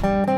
Thank you.